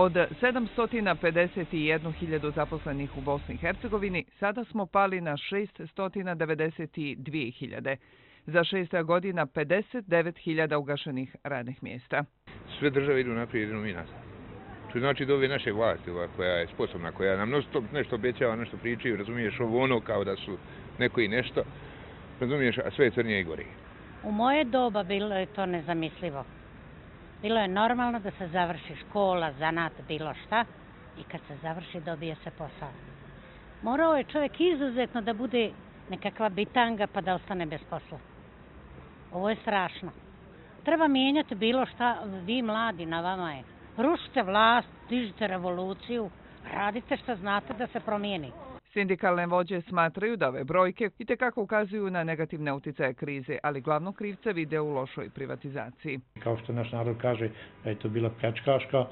Od 751.000 zaposlenih u Bosni i Hercegovini sada smo pali na 692.000. Za šesta godina 59.000 ugašenih radnih mjesta. Sve države idu naprijed, idemo mi nazad. To znači da ove naše vlasti, koja je sposobna, koja nam nešto obećava, nešto pričaju, razumiješ ovo ono kao da su neko i nešto, razumiješ, a sve je crnije i gori. U moje doba bilo je to nezamislivo. Bilo je normalno da se završi škola, zanat, bilo šta i kad se završi dobije se posao. Morao je čovjek izuzetno da bude nekakva bitanga pa da ostane bez posla. Ovo je strašno. Treba mijenjati bilo šta, vi mladi na vama je. Rušite vlast, dižite revoluciju, radite što znate da se promijeni. Sindikalne vođe smatraju da ove brojke i tekako ukazuju na negativne uticaje krize, ali glavno krivce vide u lošoj privatizaciji. Kao što naš narod kaže da je to bila pljačkaška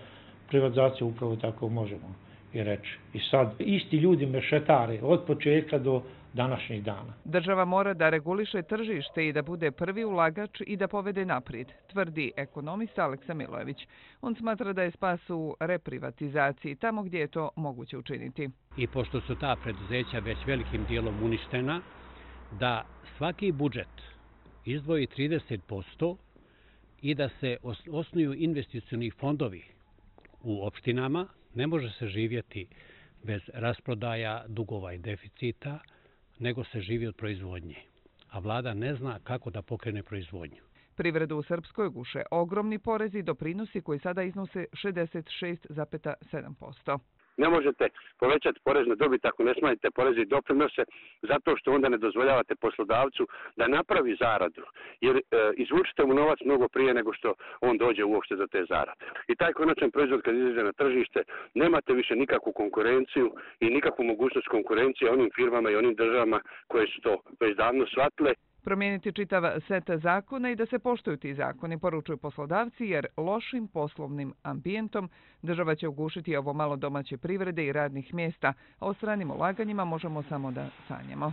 privatizacija, upravo tako možemo i reći. I sad isti ljudi mešetare od početka do današnjih dana. Država mora da reguliše tržište i da bude prvi ulagač i da povede naprijed, tvrdi ekonomista Aleksa Milojević. On smatra da je spas u reprivatizaciji tamo gdje je to moguće učiniti. I pošto su ta preduzeća već velikim dijelom uništena, da svaki budžet izdvoji 30% i da se osnuju investicijonih fondovi u opštinama, ne može se živjeti bez rasprodaja dugova i deficita, nego se živi od proizvodnje. A vlada ne zna kako da pokrene proizvodnju. Privredu u Srpskoj guše ogromni porezi i doprinosi koji sada iznose 66,7% ne možete povećati porez na dobit ako ne smanjite poreze i doprinose zato što onda ne dozvoljavate poslodavcu da napravi zaradu jer e, izvučite mu novac mnogo prije nego što on dođe uopšte za te zarade. I taj konačan proizvod kad izađe na tržište nemate više nikakvu konkurenciju i nikakvu mogućnost konkurencije onim firmama i onim državama koje su to već davno shvatile promijeniti čitav set zakona i da se poštuju ti zakoni, poručuju poslodavci, jer lošim poslovnim ambijentom država će ugušiti ovo malo domaće privrede i radnih mjesta, a o stranim ulaganjima možemo samo da sanjamo.